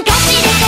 流しで